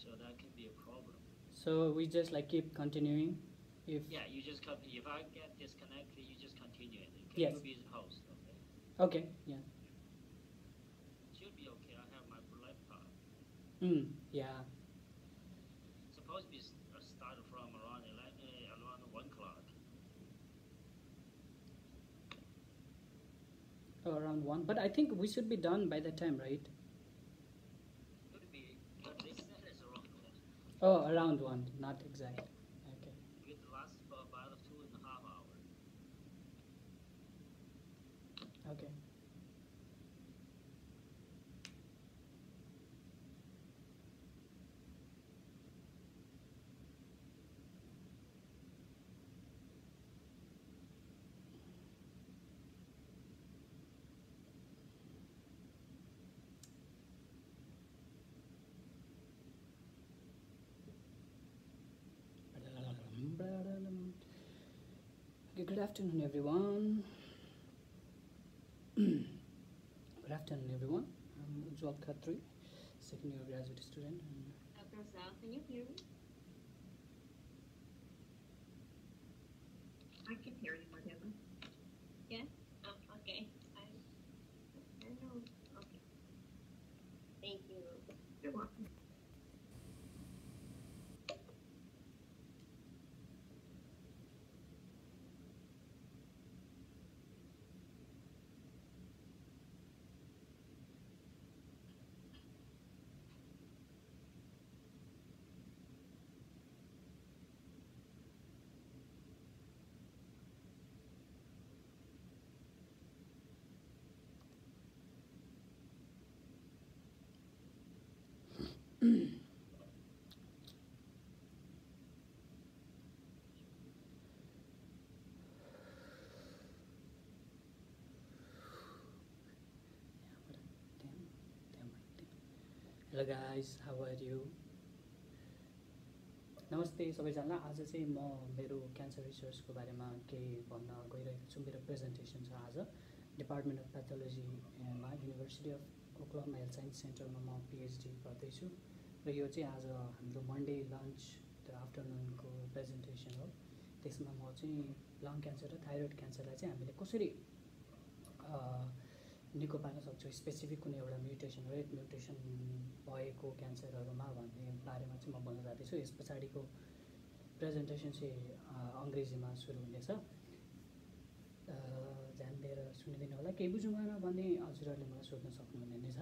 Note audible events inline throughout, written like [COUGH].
so that can be a problem. So we just like keep continuing. If Yeah, you just if I get disconnected, you just continue it. Can Yes. you be the host? Okay. okay, yeah. Should be okay. I have my laptop. Mm, yeah. Supposed to be uh, start from around 11, uh, around one o'clock. Oh, around one. But I think we should be done by that time, right? Could be, but they said it's around one. Oh, around one, not exact. Okay. It lasts for about two and a half hours. Okay. Okay, good afternoon, everyone. [CLEARS THROAT] good afternoon, everyone. I'm Ujjwal Khatri, second year graduate student. Dr. Sal, can you hear me? I can hear you, whatever. Hello guys, how are you? नमस्ते सबैजनालाई आज चाहिँ म मेरो cancer रिसर्चको बारेमा केही भन्न गइरहेको छु। मेरो प्रेजेन्टेसन छ आज। Department of प्याथोलोजीमा university of Oklahoma health science सेन्टरमा म पिएचडी गर्दैछु। र यो चाहिँ आज हाम्रो मन्डे लन्च र आफ्टरनुनको प्रेजेन्टेसन हो। त्यसमा म चाहिँ लङ क्यान्सर र थाइरोइड क्यान्सरलाई चाहिँ हामीले कसरी निको पार्न सक्छौँ? स्पेसिफिक कुनै एउटा म्युटेसन रेड म्युटेसन भएको क्यान्सरहरूमा भन्ने बारेमा चाहिँ म भन्न जाँदैछु यस पछाडिको प्रेजेन्टेसन चाहिँ अङ्ग्रेजीमा सुरु हुनेछ। ध्यान दिएर सुनिदिनु होला। केही बुझौँ भएन भने हजुरहरूले मलाई सोध्न सक्नुहुने नै छ।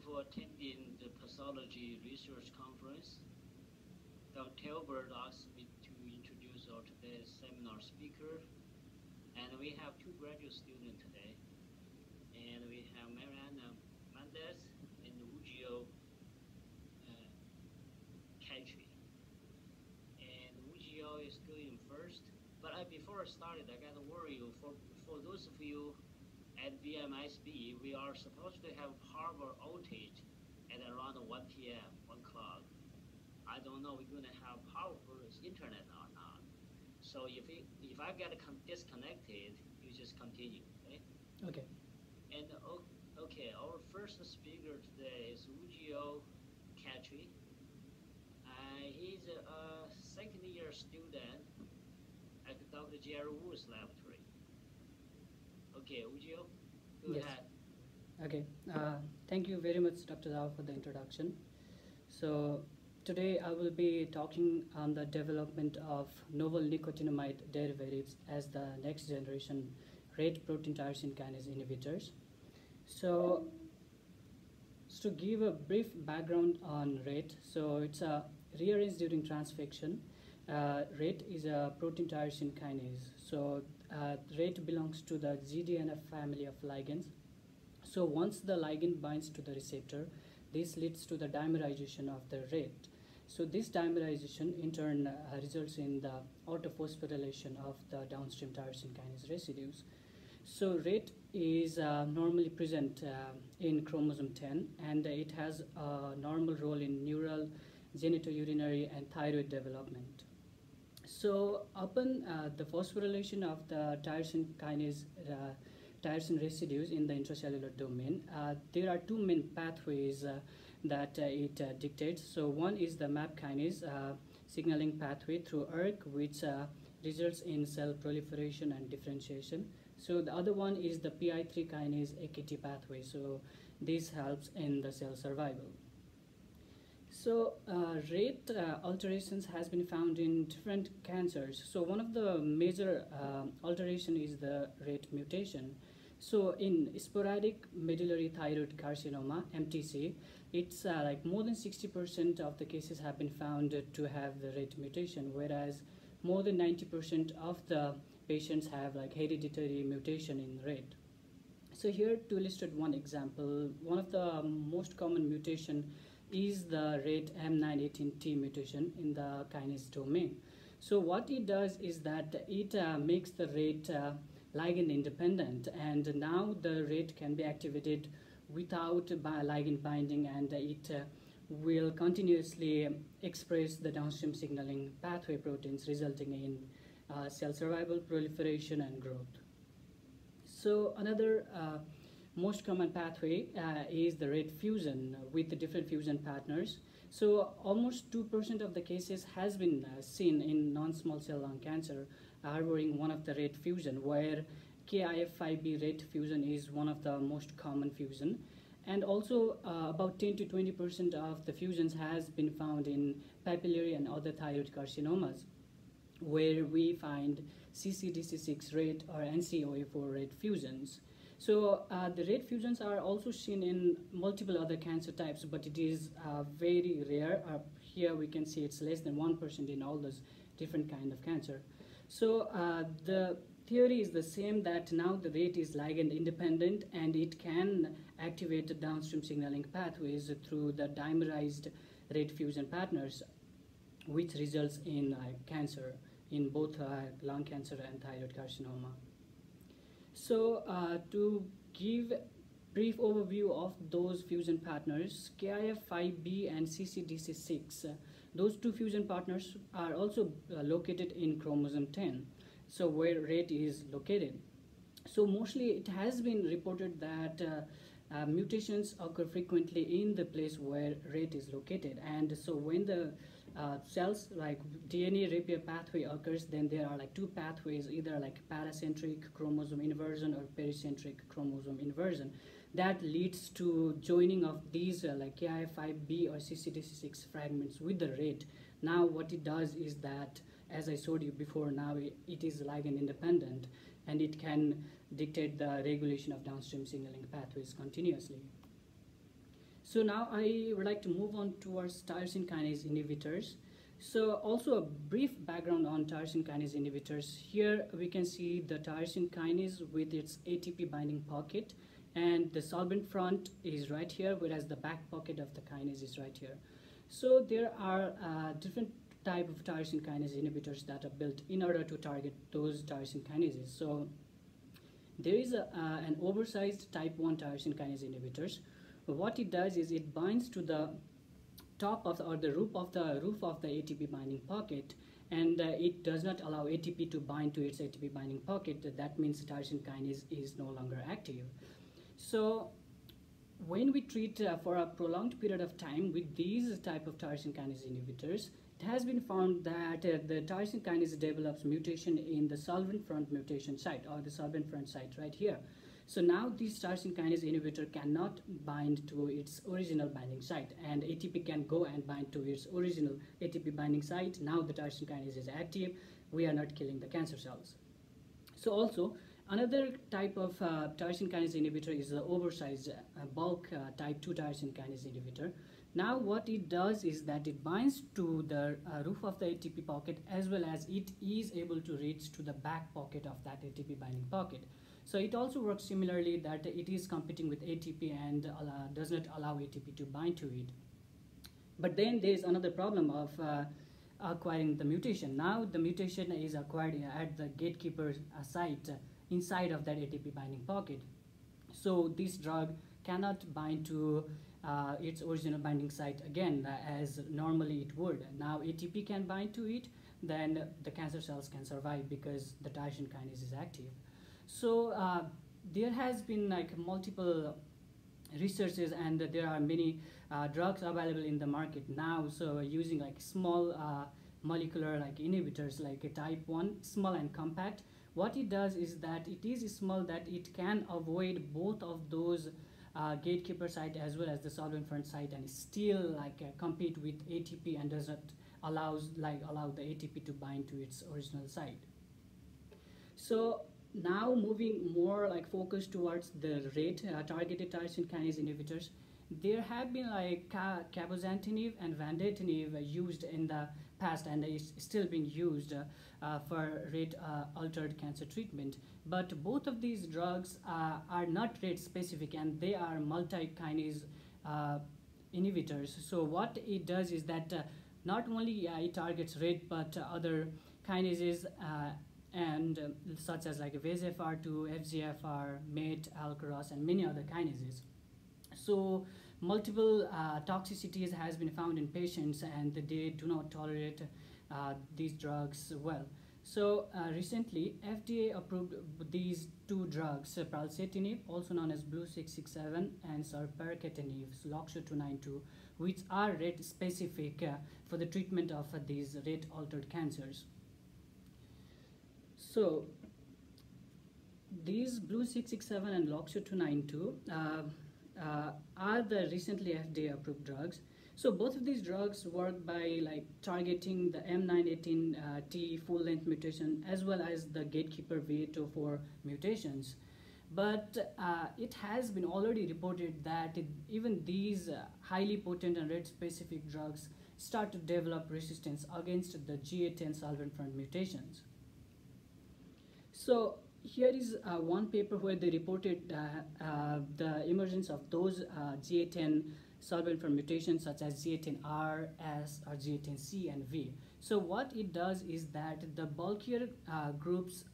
You for attending the pathology research conference. Dr. Talbert asked me to introduce our today's seminar speaker. And we have two graduate students today. And we have Mariana Mendez and Ujio uh. And Ujio is going first. But I, before I started, I got to worry you for, for those of you at VMISB, we are supposed to have power outage at around 1 p.m., 1 o'clock. I don't know we're going to have powerful internet or not. So if it, if I get disconnected, you just continue, okay? Okay. And okay, our first speaker today is Ujio Katri. Uh, he's a, a second year student at Dr. Jerry Wu's laboratory. Okay, Ujio, Yes. ahead. Okay, uh, thank you very much, Dr. Rao, for the introduction. So, today I will be talking on the development of novel nicotinamide derivatives as the next generation rate protein tyrosine kinase inhibitors. So, so to give a brief background on rate, so it's a rearranged during transfection. Uh, rate is a protein tyrosine kinase. So, uh, rate belongs to the GDNF family of ligands. So once the ligand binds to the receptor, this leads to the dimerization of the rate. So this dimerization in turn uh, results in the autophosphorylation of the downstream tyrosine kinase residues. So rate is uh, normally present uh, in chromosome 10 and it has a normal role in neural, genitourinary and thyroid development. So upon uh, the phosphorylation of the tyrosine kinase uh, tyrosine residues in the intracellular domain, uh, there are two main pathways uh, that uh, it uh, dictates. So one is the MAP kinase signaling pathway through ERK, which results in cell proliferation and differentiation. So the other one is the PI3 kinase AKT pathway. So this helps in the cell survival. So uh, rate uh, alterations has been found in different cancers. So one of the major um alteration is the rate mutation. So in sporadic medullary thyroid carcinoma (MTC), it's uh, like more than 60% of the cases have been found to have the rate mutation, whereas more than 90% of the patients have like hereditary mutation in rate. So here to illustrate one example, one of the most common mutation is the rate M918T mutation in the kinase domain. So what it does is that it uh, makes the rate uh, ligand independent and now the rate can be activated without ligand binding and it uh, will continuously express the downstream signaling pathway proteins resulting in uh, cell survival, proliferation and growth. So another uh, most common pathway uh, is the rate fusion with the different fusion partners. So almost 2% of the cases has been uh, seen in non-small cell lung cancer harboring one of the rate fusion where KIF5B rate fusion is one of the most common fusion. And also uh, about 10 to 20% of the fusions has been found in papillary and other thyroid carcinomas where we find CCDC6 rate or NCOA4 rate fusions. So uh, the rate fusions are also seen in multiple other cancer types, but it is uh, very rare. Uh, here we can see it's less than 1% in all those different kind of cancer. So uh, the theory is the same that now the rate is ligand independent and it can activate the downstream signaling pathways through the dimerized rate fusion partners, which results in uh, cancer in both uh, lung cancer and thyroid carcinoma. So uh, to give brief overview of those fusion partners, KIF5B and CCDC6, uh, those two fusion partners are also uh, located in chromosome 10, so where rate is located. So mostly it has been reported that uh, uh, mutations occur frequently in the place where rate is located, and so when the uh, cells like DNA repair pathway occurs, then there are like two pathways, either like paracentric chromosome inversion or pericentric chromosome inversion, that leads to joining of these uh, like KI5B or CCDC6 fragments with the rate. Now what it does is that, as I showed you before, now it, it is ligand independent and it can dictate the regulation of downstream signaling pathways continuously. So now I would like to move on towards tyrosine kinase inhibitors. So also a brief background on tyrosine kinase inhibitors. Here we can see the tyrosine kinase with its ATP binding pocket and the solvent front is right here whereas the back pocket of the kinase is right here. So there are uh, different type of tyrosine kinase inhibitors that are built in order to target those tyrosine kinases. So there is a, uh, an oversized type 1 tyrosine kinase inhibitors. What it does is it binds to the top of the, or the roof of the roof of the ATP binding pocket and uh, it does not allow ATP to bind to its ATP binding pocket. That means tyrosine kinase is no longer active. So when we treat uh, for a prolonged period of time with these type of tyrosine kinase inhibitors, it has been found that uh, the tyrosine kinase develops mutation in the solvent front mutation site or the solvent front site right here. So now this tyrosine kinase inhibitor cannot bind to its original binding site and ATP can go and bind to its original ATP binding site. Now the tyrosine kinase is active. We are not killing the cancer cells. So also Another type of uh, tyrosine kinase inhibitor is the oversized uh, bulk uh, type 2 tyrosine kinase inhibitor. Now what it does is that it binds to the uh, roof of the ATP pocket as well as it is able to reach to the back pocket of that ATP binding pocket. So it also works similarly that it is competing with ATP and uh, does not allow ATP to bind to it. But then there is another problem of uh, acquiring the mutation. Now the mutation is acquired at the gatekeeper site inside of that ATP binding pocket. So this drug cannot bind to uh, its original binding site again uh, as normally it would. Now ATP can bind to it, then the cancer cells can survive because the tyrosine kinase is active. So uh, there has been like multiple researches and there are many uh, drugs available in the market now. So using like small uh, molecular like inhibitors like a type 1 small and compact what it does is that it is small that it can avoid both of those uh, gatekeeper site as well as the solvent front site and still like uh, compete with ATP and does not allows like allow the ATP to bind to its original site. So now moving more like focus towards the rate uh, targeted tyrosine kinase inhibitors there have been like cabozantinib and vandatinib used in the past and is still being used uh, for rate uh, altered cancer treatment. But both of these drugs uh, are not rate specific and they are multi-kinase inhibitors. So what it does is that not only it targets rate but other kinases and uh, such as like VEGFR2, FGFR, MET, ALK-ROS, and many other kinases. So multiple uh, toxicities has been found in patients and they do not tolerate uh, these drugs well. So uh, recently, FDA approved these two drugs, pralsetinib, also known as Blue 667, and sarpercatinib, Loxo 292, which are rate specific uh, for the treatment of these rate altered cancers. So these Blue 667 and Loxo 292 uh, uh, are the recently FDA approved drugs so both of these drugs work by like targeting the M918T uh, full-length mutation as well as the gatekeeper V804 mutations. But uh, it has been already reported that it, even these uh, highly potent and rate-specific drugs start to develop resistance against the GA10 solvent front mutations. So here is uh, one paper where they reported uh, uh, the emergence of those GA10 solvent for mutations such as GA10R, S, or GA10C and V. So what it does is that the bulkier uh, groups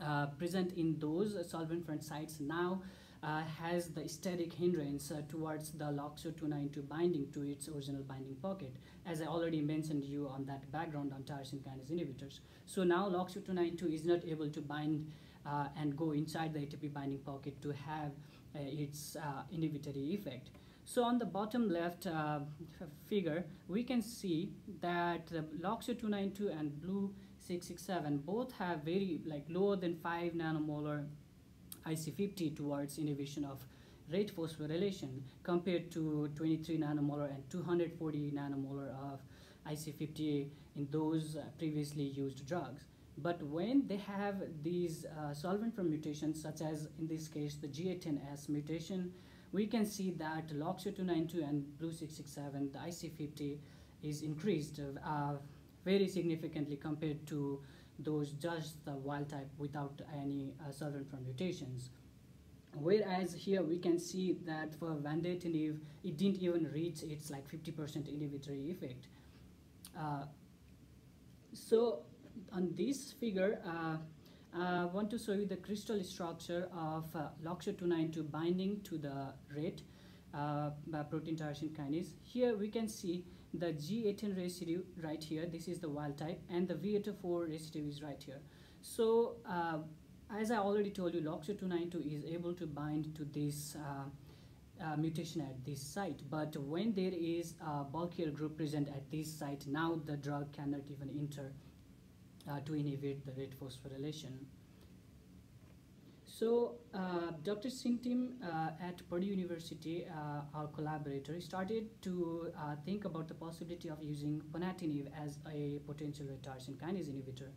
uh, present in those solvent front sites now uh, has the steric hindrance uh, towards the LOXO292 binding to its original binding pocket, as I already mentioned you on that background on tyrosine kinase inhibitors. So now LOXO292 is not able to bind uh, and go inside the ATP binding pocket to have uh, its inhibitory effect. So on the bottom left uh, figure, we can see that the LOXO 292 and Blue 667 both have very like lower than 5 nanomolar IC50 towards inhibition of rate phosphorylation compared to 23 nanomolar and 240 nanomolar of IC50 in those uh, previously used drugs. But when they have these uh, solvent from mutations, such as in this case the GA10S mutation, we can see that LOXO 292 and Blue 667, the IC50 is increased uh, very significantly compared to those just the wild type without any uh, solvent from mutations. Whereas here we can see that for vandatinib, it didn't even reach its like 50% inhibitory effect. Uh, so on this figure, uh, I want to show you the crystal structure of uh, LOXO292 binding to the rate uh, protein tyrosine kinase. Here we can see the G18 residue right here. This is the wild type, and the V84 residue is right here. So, uh, as I already told you, LOXO292 is able to bind to this uh, uh, mutation at this site. But when there is a bulkier group present at this site, now the drug cannot even enter uh, to inhibit the rate phosphorylation. So, uh, Dr. Singh team uh, at Purdue University, uh, our collaborator, started to uh, think about the possibility of using ponatinib as a potential tyrosine kinase inhibitor.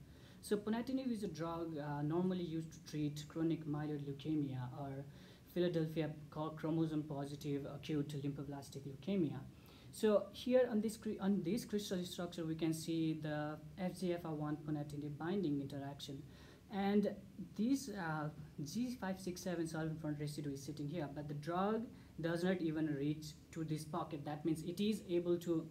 So, ponatinib is a drug uh, normally used to treat chronic myeloid leukemia or Philadelphia chromosome positive acute lymphoblastic leukemia. So here on this on this crystal structure, we can see the FGFR1 ponatinib binding interaction, and this uh, G567 solvent front residue is sitting here, but the drug does not even reach to this pocket. That means it is able to.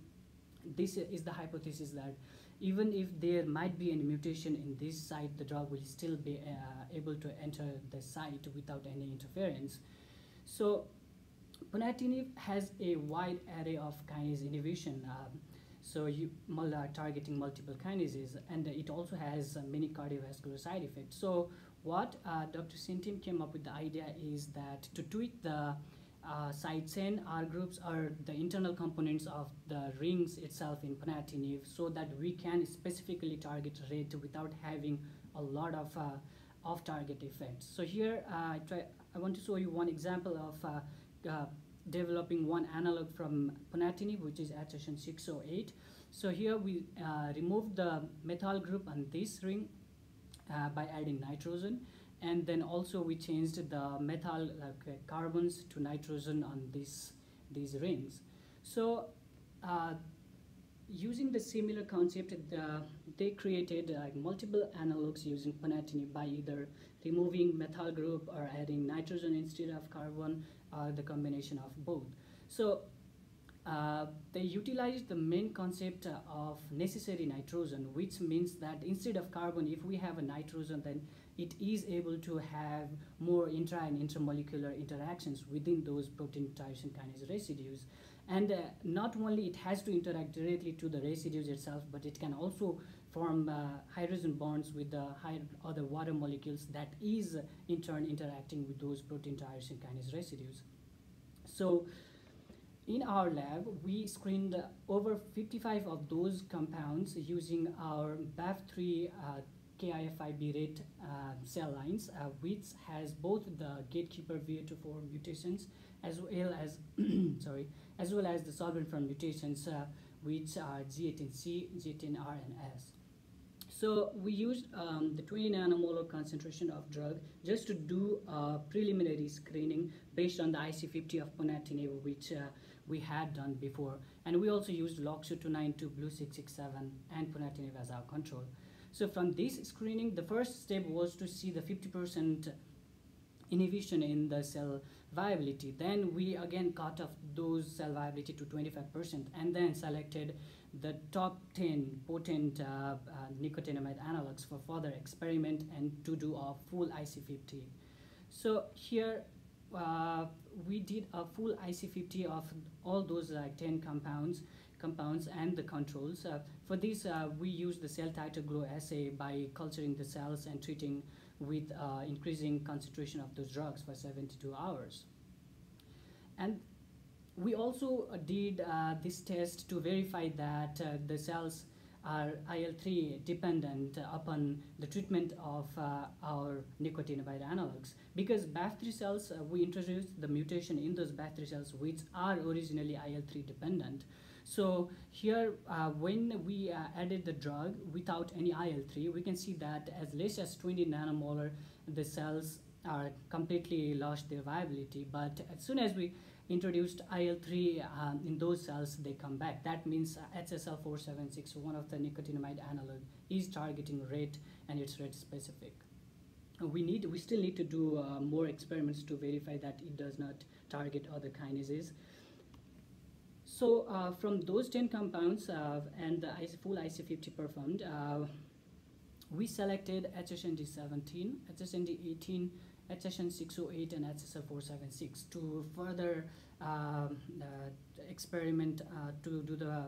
This is the hypothesis that even if there might be any mutation in this site, the drug will still be uh, able to enter the site without any interference. So Ponatinib has a wide array of kinase inhibition. Um, so you are targeting multiple kinases, and it also has uh, many cardiovascular side effects. So what uh, Dr. Sintim came up with the idea is that to tweak the uh, side chain R groups are the internal components of the rings itself in ponatinib so that we can specifically target rate without having a lot of uh, off-target effects. So here uh, I, try, I want to show you one example of uh, uh, developing one analog from ponatinib, which is attrition 608. So here we uh, remove the methyl group on this ring uh, by adding nitrogen. And then also we changed the methyl like, uh, carbons to nitrogen on this, these rings. So uh, using the similar concept, the, they created multiple analogs using ponatinib by either removing methyl group or adding nitrogen instead of carbon or the combination of both. So uh, they utilized the main concept of necessary nitrogen, which means that instead of carbon, if we have a nitrogen, then it is able to have more intra and intermolecular interactions within those protein tyrosine kinase residues. And uh, not only it has to interact directly to the residues itself, but it can also form uh, hydrogen bonds with the other water molecules that is in turn interacting with those protein tyrosine kinase residues. So in our lab, we screened over 55 of those compounds using our BAF3 uh, KIF5B rate uh, cell lines, uh, which has both the gatekeeper V84 mutations as well as [CLEARS THROAT] sorry as well as the solvent front mutations, uh, which are G18C, G18R, and S. So we used um, the 20 nanomolar concentration of drug just to do a preliminary screening based on the IC50 of ponatinib, which uh, we had done before. And we also used LOXO292, BLU667, and ponatinib as our control. So from this screening, the first step was to see the 50% inhibition in the cell viability. Then we again cut off those cell viability to 25% and then selected the top 10 potent uh, uh, nicotinamide analogs for further experiment and to do a full IC50. So here uh, we did a full IC50 of all those like uh, 10 compounds compounds and the controls. Uh, for this, uh, we use the cell titer glow assay by culturing the cells and treating with increasing concentration of those drugs for 72 hours. And we also uh, did uh, this test to verify that uh, the cells are IL-3 dependent upon the treatment of uh, our nicotinamide analogs. Because BAF3 cells, uh, we introduced the mutation in those BAF3 cells which are originally IL-3 dependent. So here, uh, when we added the drug without any IL-3, we can see that as less as 20 nanomolar, the cells are completely lost their viability. But as soon as we introduced IL-3 um, in those cells, they come back. That means uh, HSL476, one of the nicotinamide analog, is targeting rate and it's rate specific. We need, we still need to do uh, more experiments to verify that it does not target other kinases. So uh, from those 10 compounds uh, and the full IC50 performed, uh, we selected HSND 17, HSND 18, HSN 608, and HSL 476 to further um, uh, experiment uh, to do the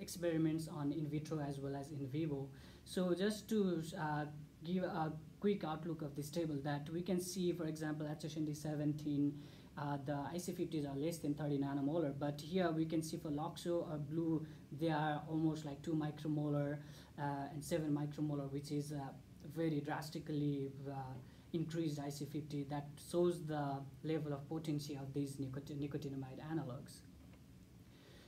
experiments on in vitro as well as in vivo. So just to uh, give a quick outlook of this table that we can see, for example, HSND 17, uh, the IC50s are less than 30 nanomolar, but here we can see for LOXO or blue, they are almost like 2 micromolar uh, and 7 micromolar, which is uh, very drastically uh, increased IC50 that shows the level of potency of these nicot nicotinamide analogs.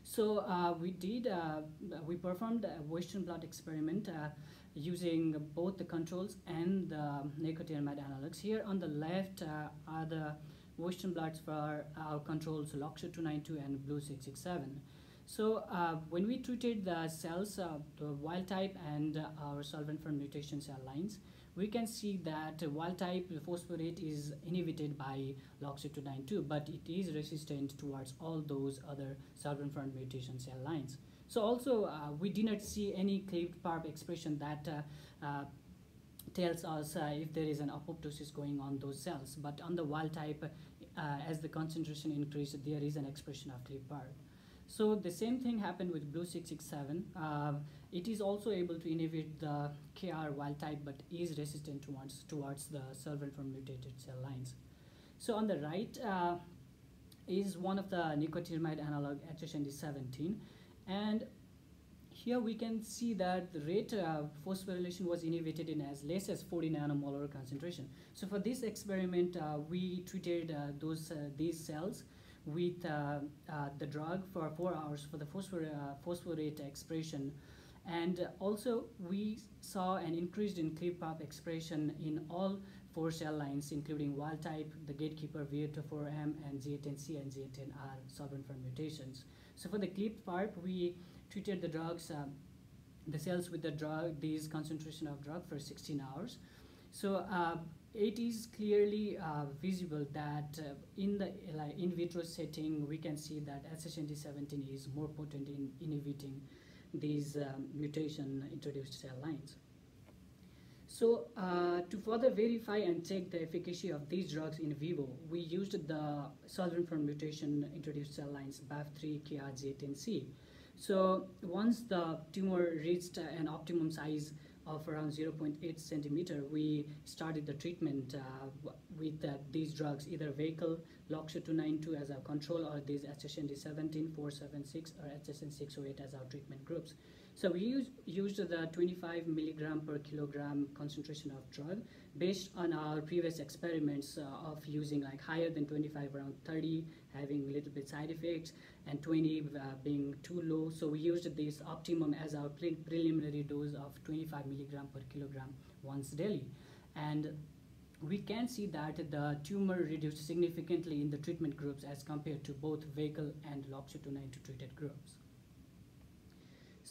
So uh, we did, uh, we performed a Western blot experiment uh, using both the controls and the nicotinamide analogs. Here on the left uh, are the Western blots for our controls LOXO 292 and Blue 667. So uh, when we treated the cells, uh, the wild type and our solvent for mutation cell lines, we can see that wild type phosphorate is inhibited by LOXO292, but it is resistant towards all those other solvent front mutation cell lines. So also uh, we did not see any cleaved PARP expression that uh, uh, tells us uh, if there is an apoptosis going on those cells. But on the wild type, uh, as the concentration increases, there is an expression of cleaved PARP. So the same thing happened with Blue 667. Um, it is also able to inhibit the KR wild type but is resistant towards, towards the solvent from mutated cell lines. So on the right uh, is one of the nicotinamide analog HSND17 and here we can see that the rate uh, phosphorylation was inhibited in as less as 40 nanomolar concentration. So for this experiment, uh, we treated uh, those uh, these cells with uh, the drug for four hours for the phosphor phosphorate expression and also we saw an increase in PARP expression in all four cell lines, including wild type, the gatekeeper VA24M, and Z10C and Z10R solvent for mutations. So for the cleaved PARP, we treated the drugs, uh, the cells with the drug, these concentration of drug for 16 hours. So uh, it is clearly uh, visible that uh, in the like, in vitro setting, we can see that SHND17 is more potent in inhibiting these um, mutation introduced cell lines. So uh, to further verify and check the efficacy of these drugs in vivo, we used the solvent for mutation introduced cell lines BAF3, KRG10C. So once the tumor reached an optimum size of around 0.8 centimeter, we started the treatment uh, with uh, these drugs, either vehicle, LOXO292 as our control, or these HSND17, 476, or HSN608 as our treatment groups. So we use, used the 25 milligram per kilogram concentration of drug based on our previous experiments uh, of using like higher than 25 around 30 having a little bit side effects and 20 uh, being too low so we used this optimum as our pre preliminary dose of 25 milligram per kilogram once daily and we can see that the tumor reduced significantly in the treatment groups as compared to both vehicle and LOXO292 treated groups.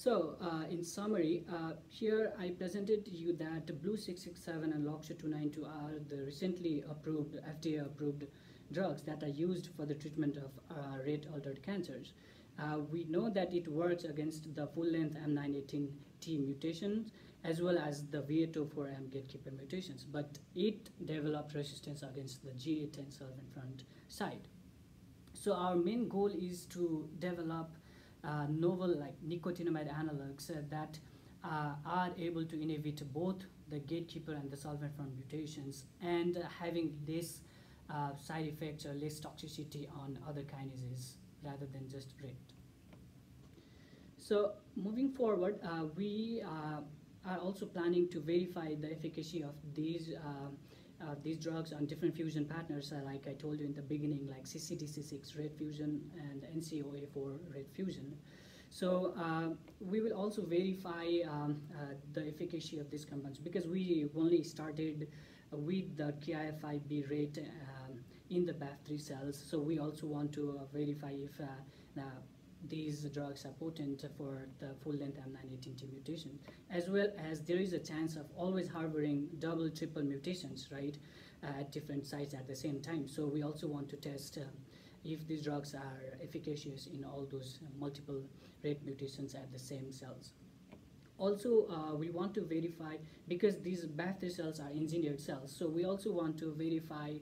So uh, in summary, uh, here I presented to you that Blue 667 and LOXO 292 are the recently approved, FDA approved drugs that are used for the treatment of uh, rate altered cancers. Uh, we know that it works against the full-length M918T mutations as well as the VA24M gatekeeper mutations, but it develops resistance against the GA10 solvent front side. So our main goal is to develop novel like nicotinamide analogs uh, that uh, are able to inhibit both the gatekeeper and the solvent front mutations and having less side effects or less toxicity on other kinases rather than just RET. So moving forward, uh, we uh, are also planning to verify the efficacy of these uh, uh, these drugs on different fusion partners, uh, like I told you in the beginning, like CCDC6 red fusion and NCOA4 red fusion. So uh, we will also verify um, uh, the efficacy of these compounds because we only started with the KIF5B rate um, in the BAF3 cells. So we also want to uh, verify if uh, these drugs are potent for the full-length M918T mutation, as well as there is a chance of always harboring double, triple mutations, right, at different sites at the same time. So we also want to test uh, if these drugs are efficacious in all those multiple rate mutations at the same cells. also uh, we want to verify because these BAF3 cells are engineered cells so we also want to verify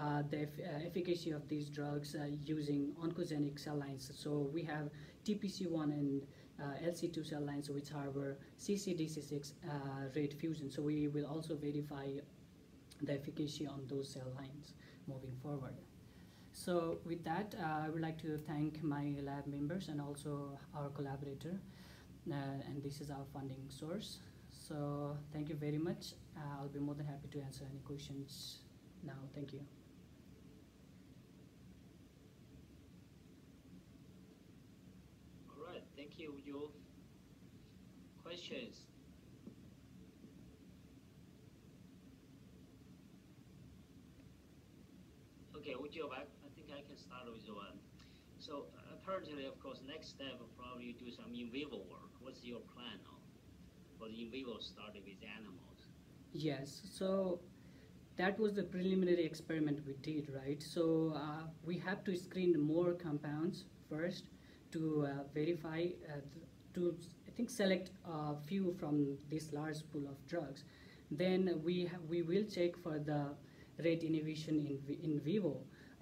uh, the uh, efficacy of these drugs uh, using oncogenic cell lines so we have TPC1 and uh, LC2 cell lines which harbor CCDC6 uh, rate fusion so we will also verify the efficacy on those cell lines moving forward so with that uh, I would like to thank my lab members and also our collaborator uh, and this is our funding source. So thank you very much. Uh, I'll be more than happy to answer any questions now. Thank you. All right, thank you. Your questions? Okay, would you like, I think I can start with one. So apparently, of course, next step will probably do some in vivo work. What's your plan now for the in vivo study with animals? Yes. So that was the preliminary experiment we did, right? So uh, we have to screen more compounds first to uh, verify, uh, to I think select a few from this large pool of drugs. Then we we will check for the rate inhibition in in vivo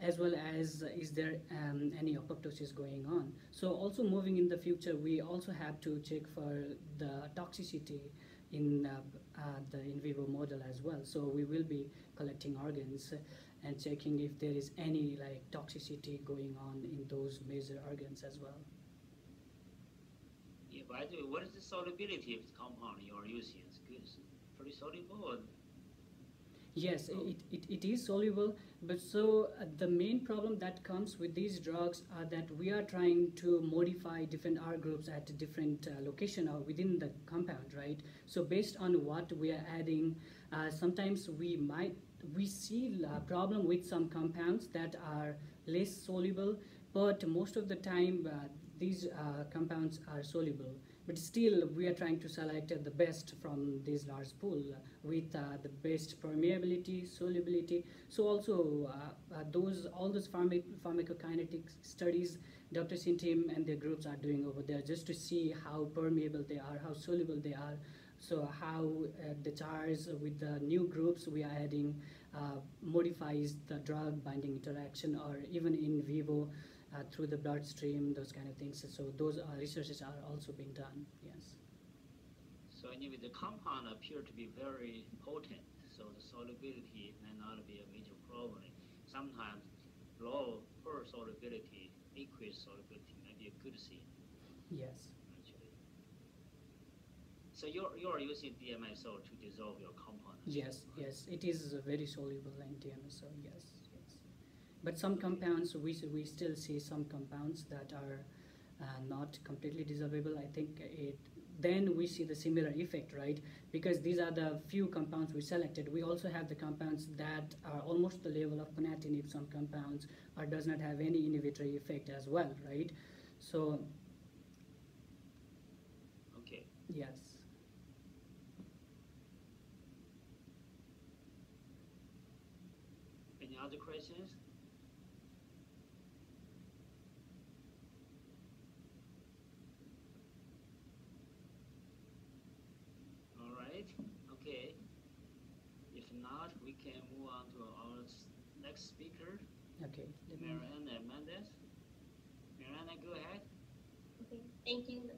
as well as is there um, any apoptosis going on. So also moving in the future, we also have to check for the toxicity in uh, uh, the in vivo model as well. So we will be collecting organs and checking if there is any like toxicity going on in those major organs as well. By the way, what is the solubility of the compound you are using? It's good, it's pretty soluble. Yes, it, it, it is soluble, but so uh, the main problem that comes with these drugs are that we are trying to modify different R groups at different uh, location or within the compound, right? So based on what we are adding, uh, sometimes we might we see a problem with some compounds that are less soluble, but most of the time uh, these uh, compounds are soluble but still we are trying to select the best from this large pool with uh, the best permeability solubility. So also uh, uh, those all those pharmac- pharmacokinetic studies dr sintim and their groups are doing over there just to see how permeable they are how soluble they are. So how uh, the charge with the new groups we are adding uh, modifies the drug binding interaction or even in vivo uh, through the bloodstream, those kind of things. So those uh, researches are also being done. Yes. So anyway, the compound appear to be very potent, so the solubility may not be a major problem. Sometimes low per solubility, aqueous solubility may be a good thing, Yes. actually. So you're, you're using DMSO to dissolve your compound? Yes. Yes. It is very soluble in DMSO. Yes. But some compounds we we still see some compounds that are uh, not completely dissolvable. I think it. Then we see the similar effect, right? Because these are the few compounds we selected. We also have the compounds that are almost the level of ponatinib. Some compounds or does not have any inhibitory effect as well, right? So Okay. yes. Any other questions? All right, okay. If not, we can move on to our s- next speaker, Mariana Mendez. Mariana, go ahead. Okay, thank you.